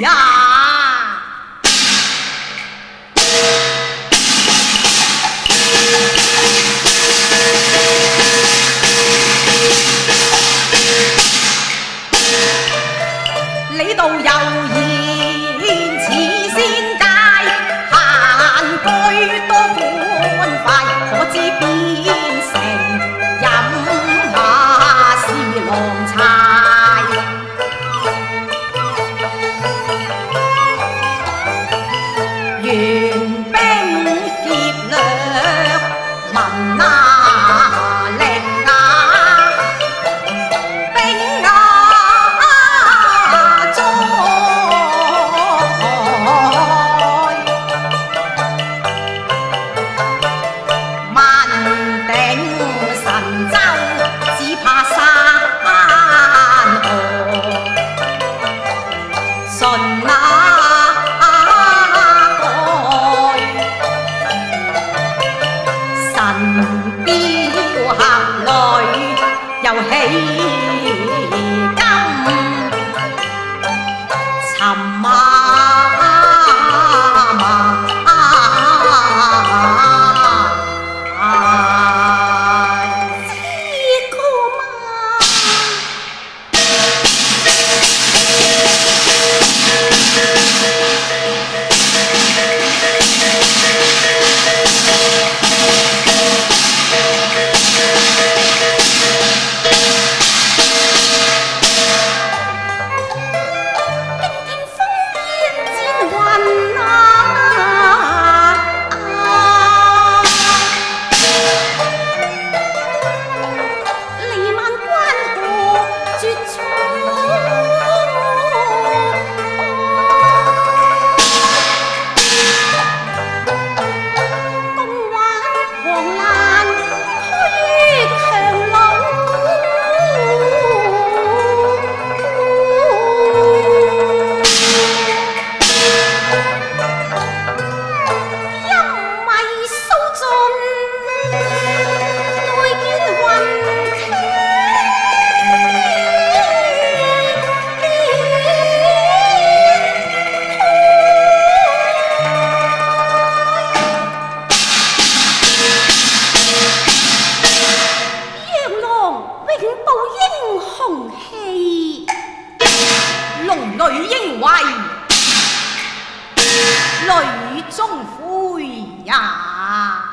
呀。你都要挺报英雄气，龙女英威，雷中灰呀。